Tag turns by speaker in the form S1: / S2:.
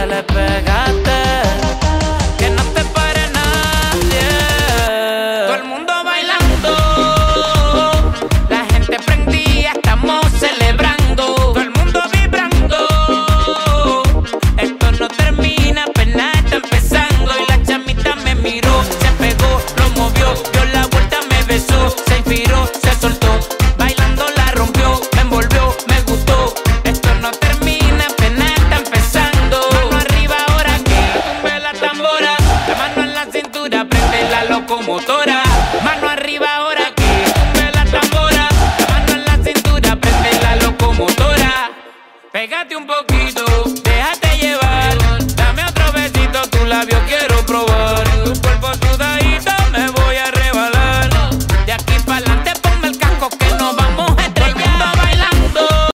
S1: que le pegaste. Que no te pare nadie. Todo el mundo bailando. La gente prendía, estamos celebrando. Todo el mundo vibrando. Esto no termina, apenas está empezando. Y la chamita me miró, se pegó, lo movió, locomotora. Mano arriba ahora que tumbe la tambora. Mano en la cintura, prende la locomotora. Pégate un poquito, déjate llevar. Dame otro besito, tu labio quiero probar.